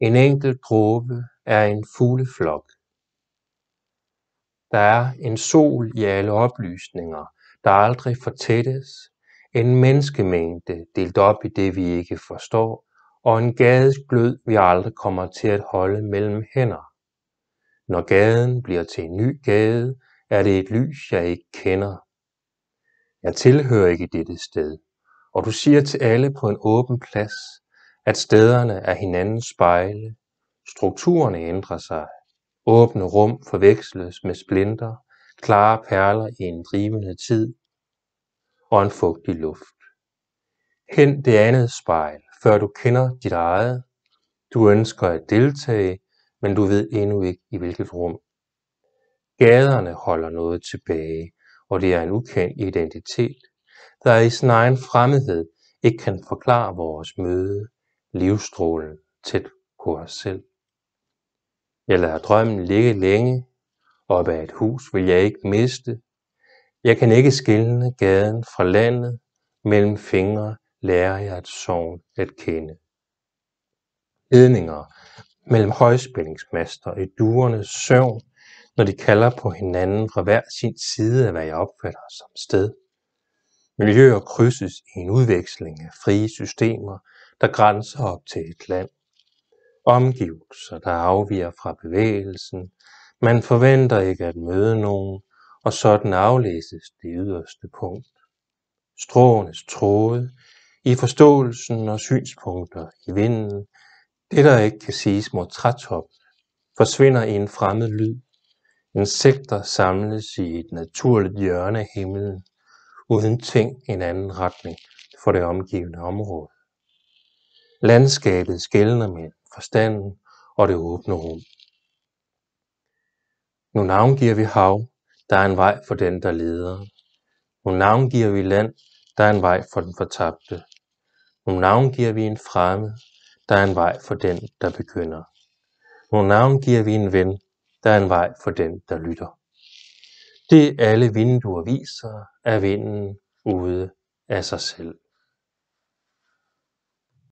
En enkelt dråbe er en fugleflok. Der er en sol i alle oplysninger, der aldrig fortættes, en menneskemængde delt op i det vi ikke forstår, og en gades glød vi aldrig kommer til at holde mellem hænder. Når gaden bliver til en ny gade, er det et lys jeg ikke kender. Jeg tilhører ikke dette sted, og du siger til alle på en åben plads, at stederne er hinandens spejle, strukturerne ændrer sig, åbne rum forveksles med splinter, klare perler i en drivende tid og en fugtig luft. Hent det andet spejl, før du kender dit eget. Du ønsker at deltage, men du ved endnu ikke i hvilket rum. Gaderne holder noget tilbage, og det er en ukendt identitet, der i sin egen fremmedhed ikke kan forklare vores møde, livsstrålen tæt på os selv. Jeg lader drømmen ligge længe, op ad et hus vil jeg ikke miste. Jeg kan ikke skille gaden fra landet, mellem fingre lærer jeg et sovn at kende. Ledninger mellem højspændingsmaster i duernes søvn, når de kalder på hinanden fra hver sin side af hvad jeg opfatter som sted. Miljøer krydses i en udveksling af frie systemer, der grænser op til et land. Omgivelser, der afviger fra bevægelsen. Man forventer ikke at møde nogen, og sådan aflæses det yderste punkt. Stråenes tråde i forståelsen og synspunkter i vinden, det der ikke kan siges mod trætop, forsvinder i en fremmed lyd. Insekter samles i et naturligt hjørne af himlen, uden ting i en anden retning for det omgivende område. Landskabet skældner mellem forstanden og det åbne rum. Nu navngiver vi hav, der er en vej for den, der leder. Nu navngiver vi land, der er en vej for den fortabte. Nu navngiver vi en fremme, der er en vej for den, der begynder. Nu navngiver vi en ven, der er en vej for den, der lytter. Det alle vinduer viser, er vinden ude af sig selv.